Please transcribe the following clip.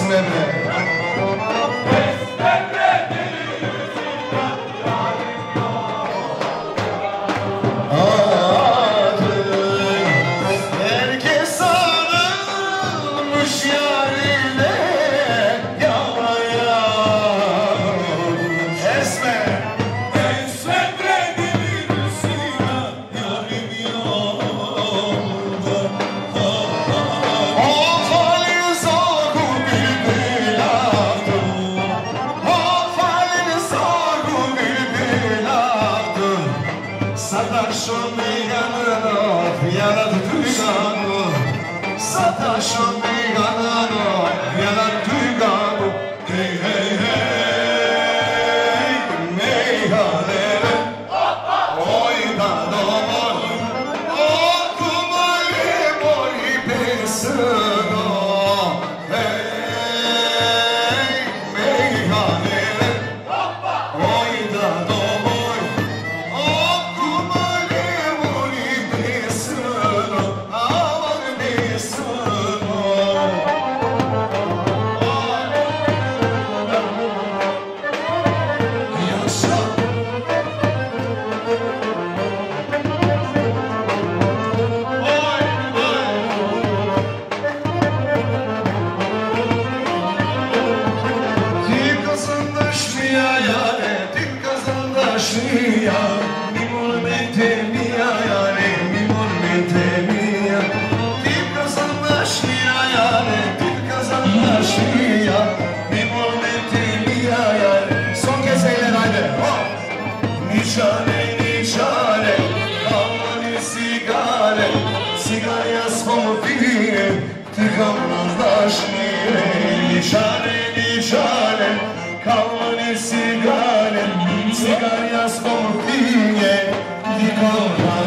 Amendment. Sataşon meyganano Yarat kuyganano Sataşon meyganano Yarat kuyganano kalmaz şiire Nişane nişane kalmadı sigare Sigar yaz konfiye Dikolha